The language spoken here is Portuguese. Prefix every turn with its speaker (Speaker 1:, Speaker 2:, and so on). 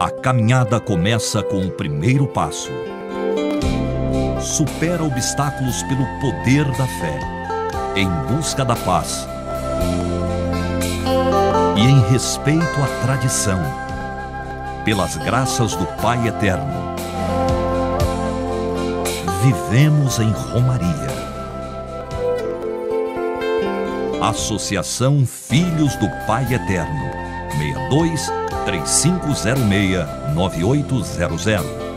Speaker 1: A caminhada começa com o primeiro passo. Supera obstáculos pelo poder da fé, em busca da paz e em respeito à tradição, pelas graças do Pai Eterno. Vivemos em Romaria. Associação Filhos do Pai Eterno. 62 3506 9800